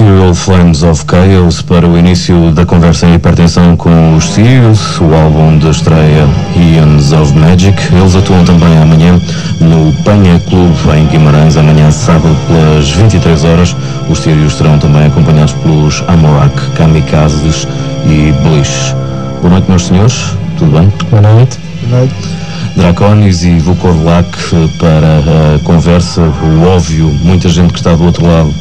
Mercurial Flames of Chaos para o início da conversa em hipertensão com os Sirius, o álbum de estreia Eons of Magic. Eles atuam também amanhã no Panha Clube em Guimarães, amanhã sábado pelas 23 horas. Os Sirius serão também acompanhados pelos Amorak, Kamikazes e Blish. Boa noite, meus senhores. Tudo bem? Boa noite. Boa noite. Draconis e Vukorlak para a conversa, o óbvio, muita gente que está do outro lado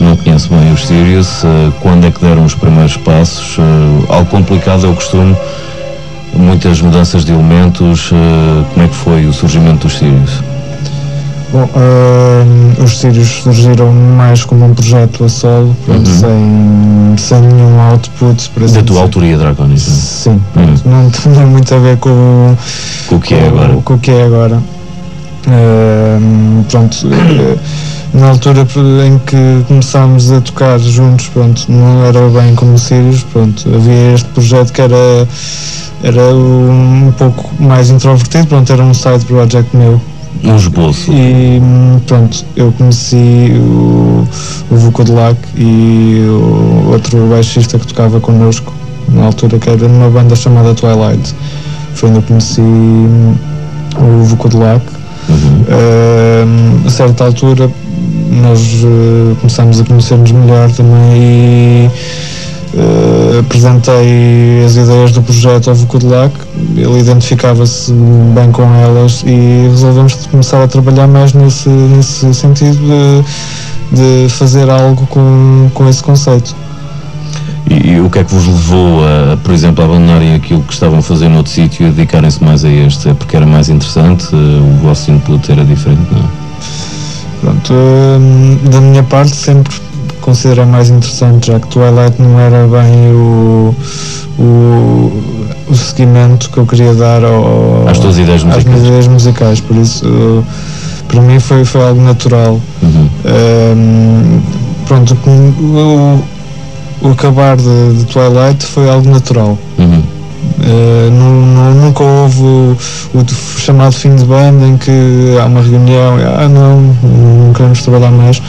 não conhece bem os Sirius. Uh, quando é que deram os primeiros passos? Uh, algo complicado é o costume, muitas mudanças de elementos. Uh, como é que foi o surgimento dos Sirius? Bom, os Sirius surgiram mais como um projeto a solo, uhum. sem, sem nenhum output. Para da tua autoria, Draconis? Sim, uhum. não tem muito a ver com, com o que é agora. Com o que é agora. pronto na altura em que começámos a tocar juntos, pronto, não era bem como Sirius, pronto, havia este projeto que era, era um, pouco mais introvertido, pronto, era um side project meu. Um esboço. E pronto, eu conheci o, o Vuko de Lac e o outro baixista que tocava connosco, na altura que era numa banda chamada Twilight. Foi onde eu conheci o Vuko de Lac. Uhum. Uh, a certa altura nós uh, começámos a conhecer-nos melhor também e uh, apresentei as ideias do projeto ao Vucodelac, ele identificava-se bem com elas e resolvemos começar a trabalhar mais nesse, nesse sentido de, de fazer algo com, com esse conceito. E, e, o que é que vos levou, a, por exemplo, a abandonarem aquilo que estavam a fazer noutro sítio e dedicarem-se mais a este? É porque era mais interessante? O vosso input era diferente, não? Pronto, hum, da minha parte sempre considerei mais interessante, já que Twilight não era bem o, o, o seguimento que eu queria dar ao, às tuas ideias musicais. Às minhas ideias musicais, por isso para mim foi, foi algo natural. Uhum. Um, pronto, o, o acabar de, de, Twilight foi algo natural. Uhum. Uh, não, não, nunca houve o, o, chamado fim de banda em que há uma reunião e ah não, não queremos trabalhar mais.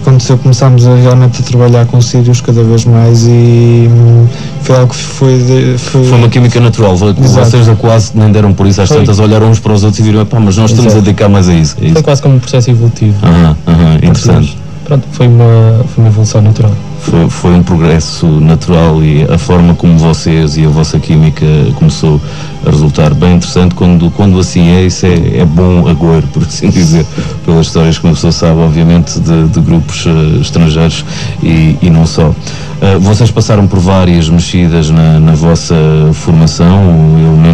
Aconteceu, começámos a, realmente a trabalhar com Sirius cada vez mais e hum, foi algo que foi. De, foi, foi, uma química natural. Exato. Vocês quase nem deram por isso às foi. tantas, olharam uns para os outros e viram, pá, mas nós estamos Exato. a dedicar mais a isso. É isso. Foi quase como um processo evolutivo. Aham, aham, interessante. Pronto, foi uma, foi uma evolução natural foi, foi um progresso natural e a forma como vocês e a vossa química começou a resultar bem interessante quando, quando assim é, isso é, é bom agouro, por assim dizer, pelas histórias que uma pessoa sabe, obviamente, de, de grupos uh, estrangeiros e, e não só. Uh, vocês passaram por várias mexidas na, na vossa formação, dos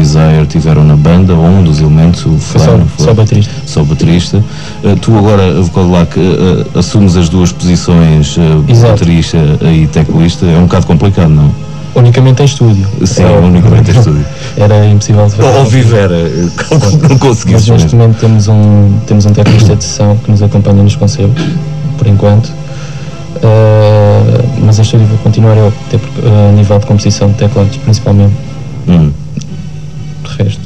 Desire tiveram na banda, ou um dos elementos, o Flávio, só, só baterista. Só baterista. Uh, tu agora, Vocodelac, uh, assumes as duas posições, baterista e teclista, é um bocado complicado, não? Unicamente em estúdio. Sim, é, unicamente em estúdio. Era impossível de fazer. Ou viver, não conseguimos. Mas neste momento temos um, temos um teclista de sessão que nos acompanha nos concertos, por enquanto. Uh, mas em estúdio vou continuar eu, até porque, uh, a nível de composição de teclados, principalmente. Hum. Resto.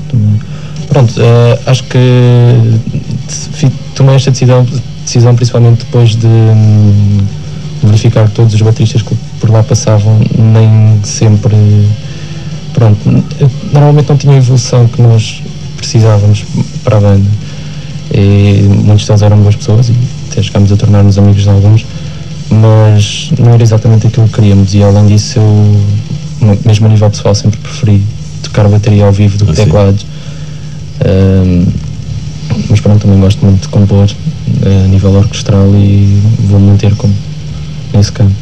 Pronto, uh, acho que tomei esta decisão, decisão principalmente depois de. Um, verificar que todos os bateristas que por lá passavam nem sempre pronto, normalmente não tinham a evolução que nós precisávamos para a banda e muitos deles eram boas pessoas e até chegámos a tornar-nos amigos de alguns mas não era exatamente aquilo que queríamos e além disso eu mesmo a nível pessoal sempre preferi tocar bateria ao vivo do que ah, teclados um, mas pronto, também gosto muito de compor a nível orquestral e vou manter como nesse campo.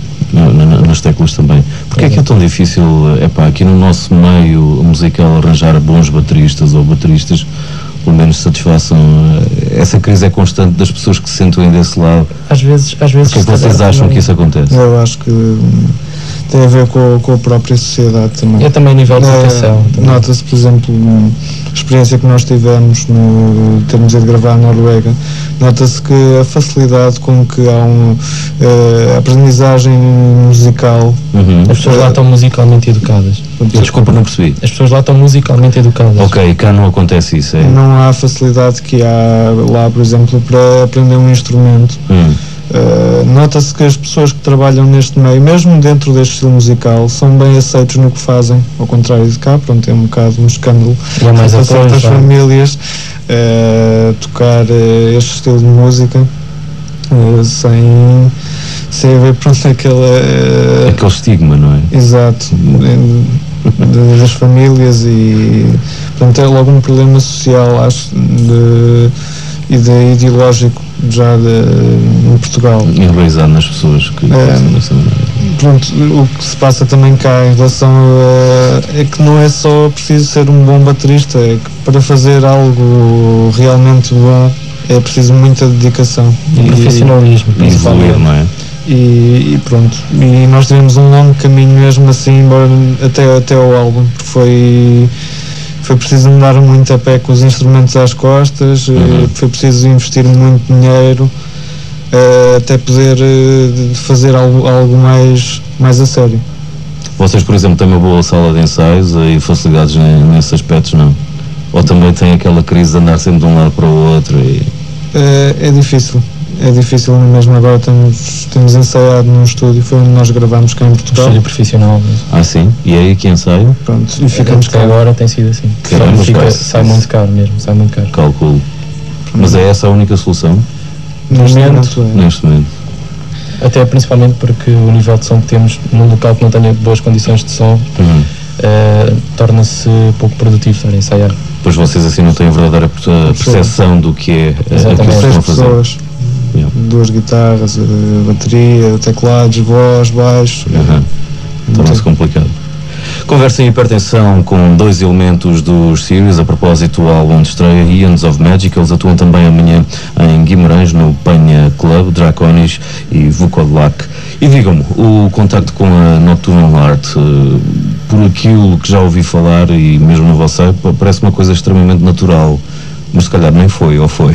nas teclas também. Porquê é que é tão difícil, é pá, aqui no nosso meio musical arranjar bons bateristas ou bateristas pelo menos satisfaçam eh, essa crise é constante das pessoas que se sentam desse lado às vezes às vezes Porquê é que vocês acham que isso acontece? eu acho que hum, tem a ver com, com a própria sociedade também é também a nível de educação é, nota-se por exemplo a experiência que nós tivemos no termos ido gravar na Noruega nota-se que a facilidade com que há um, uh, aprendizagem musical. Uhum. As pessoas lá estão musicalmente educadas. Desculpa, não percebi. As pessoas lá estão musicalmente educadas. Ok, cá não acontece isso. É? Não há facilidade que há lá, por exemplo, para aprender um instrumento. Uhum. Uh, Uh, Nota-se que as pessoas que trabalham neste meio, mesmo dentro deste estilo musical, são bem aceitos no que fazem, ao contrário de cá, pronto, é um bocado um escândalo há mais para certas famílias uh, tocar uh, este estilo de música sem, sem haver pronto, aquela. Aquele estigma, não é? Exato, das famílias e portanto é logo um problema social acho de, e de ideológico já de, em Portugal. Enraizado nas pessoas que É. Pronto, o que se passa também cá em relação a, é que não é só preciso ser um bom baterista, é que para fazer algo realmente bom é preciso muita dedicação. E profissionalismo, E principalmente. não é? E, e pronto, e nós tivemos um longo caminho mesmo assim, embora até, até ao álbum, porque foi, foi preciso andar muito a pé com os instrumentos às costas, eh, Uhum. foi preciso investir muito dinheiro eh, até poder de fazer algo, algo mais, mais a sério. Vocês, por exemplo, têm uma boa sala de ensaios e facilidades ne- nesses aspectos, não? Ou também têm aquela crise de andar sempre de um lado para o outro e... Eh, é difícil, é difícil mesmo agora temos, temos ensaiado num estúdio, foi onde nós gravamos cá em Portugal. Estúdio profissional mesmo. Ah, sim? E é aí que ensaio? Pronto, e ficamos cá. agora tem sido assim. Caramba, Só fica- pá, sai muito caro mesmo, sai muito caro. Calculo. Mas é essa a única solução Neste momento, momento é. neste momento? Até principalmente porque o nível de som que temos num local que não tenha boas condições de som Uhum. eh, torna-se pouco produtivo estar a ensaiar. Pois vocês assim não têm a verdadeira per- percepção do que é eh, aquilo que estão a fazer. pessoas, Yeah. duas guitarras, eh, bateria, teclados, voz, baixo. Uhum. Torna-se complicado. Conversa em hipertensão com dois elementos dos Sirius a propósito do álbum de estreia Ians of Magic. Eles atuam também amanhã em Guimarães, no Penha Club, Draconis e Vukodlak. E digam-me, o contacto com a Nocturnal Art, eh, por aquilo que já ouvi falar e mesmo site, pa- parece uma coisa extremamente natural. Mas se calhar nem foi, ou foi?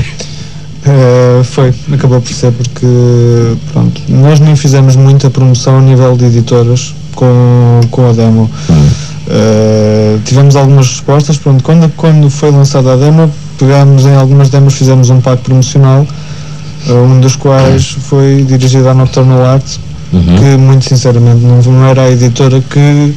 Eh, foi, acabou por ser porque pronto, nós nem fizemos muita promoção a nível de editoras com, com a demo. Eh, tivemos algumas respostas, pronto, quando, quando foi lançada a demo, pegámos em algumas demos, fizemos um pack promocional, eh, um dos quais foi dirigido à Nocturnal Art, Uhum. que muito sinceramente não, não era a editora que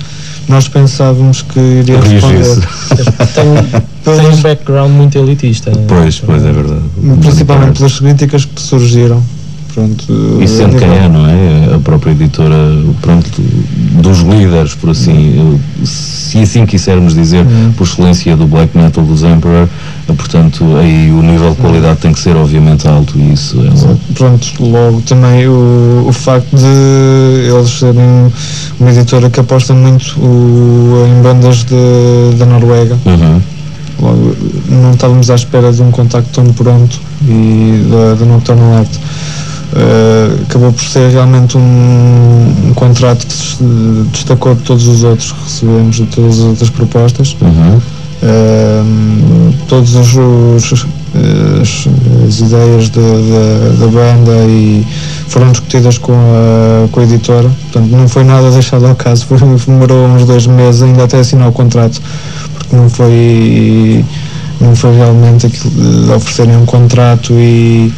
nós pensávamos que iria responder. Tem, um- tem um background muito elitista. Pois, pois é verdade. Principalmente pelas críticas que surgiram. Pronto, E sendo a quem é, não é? A própria editora, pronto, dos líderes, por assim, se assim quisermos dizer, Uhum. por excelência do black metal dos Emperor, eh, portanto, aí o nível de qualidade tem que ser obviamente alto e isso é logo. Pronto, logo também o, o facto de eles serem uma editora que aposta muito o- em bandas de, da Noruega. Uhum. Logo, não estávamos à espera de um contacto tão pronto e da, da Nocturnal Art. Eh, acabou por ser realmente um, um contrato que se destacou de todos os outros que recebemos, de todas as outras propostas. Uhum. Todas as, as ideias da banda e foram discutidas com a, com a editora, portanto não foi nada deixado ao caso, foi, demorou uns dois meses ainda até assinar o contrato, porque não foi não foi realmente aquilo de oferecerem um contrato e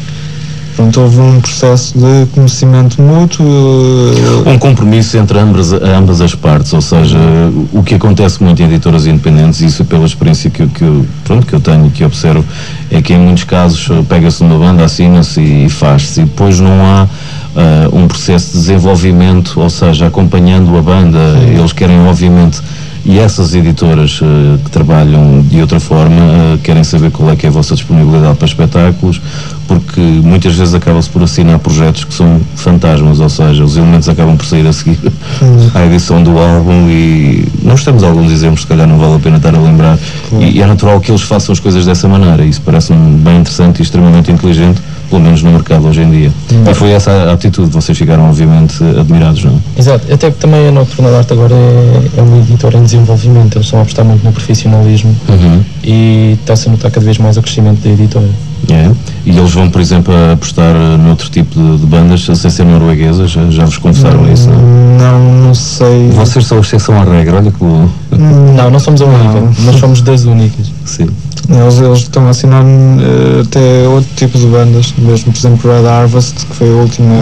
pronto, houve um processo de conhecimento mútuo eh, Um compromisso entre ambas, ambas as partes, ou seja, o que acontece muito em editoras independentes, e isso pela experiência que, eu- que, eu, pronto, que eu tenho e que observo, é que em muitos casos pega-se numa banda, assina-se e faz-se, e depois não há ah, um processo de desenvolvimento, ou seja, acompanhando a banda, eles querem obviamente e essas editoras eh, que trabalham de outra forma eh, querem saber qual é que é a vossa disponibilidade para espetáculos, porque muitas vezes acaba-se por assinar projetos que são fantasmas, ou seja, os elementos acabam por sair a seguir à edição do álbum e nós temos alguns exemplos, se calhar não vale a pena estar a lembrar, e, e é natural que eles façam as coisas dessa maneira, isso parece-me bem interessante e extremamente inteligente, pelo menos no mercado hoje em dia. E foi essa a atitude, vocês ficaram obviamente admirados, não é? Exato, até que também a Nocturnal Art agora é, é uma editora em desenvolvimento, eles estão a apostar muito no profissionalismo Uhum. e está-se a notar cada vez mais o crescimento da editora. É. E eles vão, por exemplo, a apostar eh, noutro tipo de, de bandas, sem ser norueguesas, já, já vos confessaram isso, não? é? não, não sei Vocês são a exceção à regra, olha que bom. Não, não somos a única, Não. mas somos das únicas. Sim. Eles, eles estão a assinar eh, até outro tipo de bandas, mesmo por exemplo Red Harvest, que foi a última